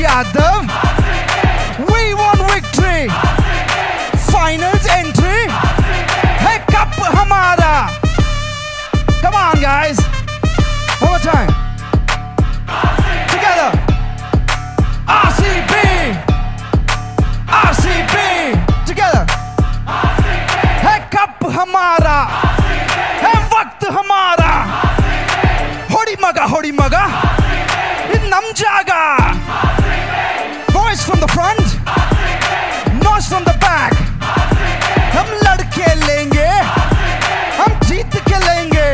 Yadav. We won victory. Finals entry. Hey, cup hamara. Come on, guys. One more time. Together. RCB. RCB. Together. Hey, cup hamara. Hey, वक्त हमारा Hori maga, होड़ी मगा ये नम from the front, nose from the back. हम लड़के लेंगे, हम जीत के लेंगे.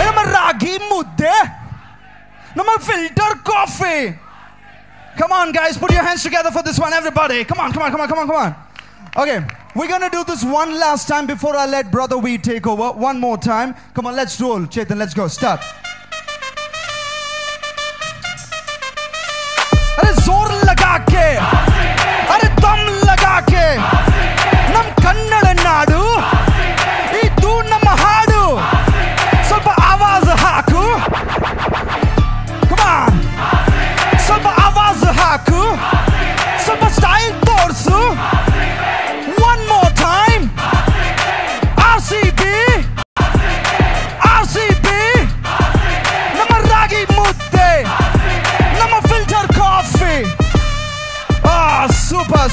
நம்ம ராகி முத்தே, நம்ம filter coffee. Come on, guys, put your hands together for this one, everybody. Come on, come on, come on, come on, come on. Okay, we're gonna do this one last time before I let Brother Wee take over. One more time. Come on, let's roll. Chetan, let's go. Start.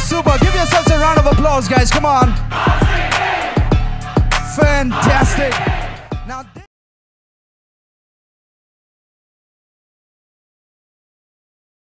Super. Give yourselves a round of applause, guys. Come on. Fantastic. Now.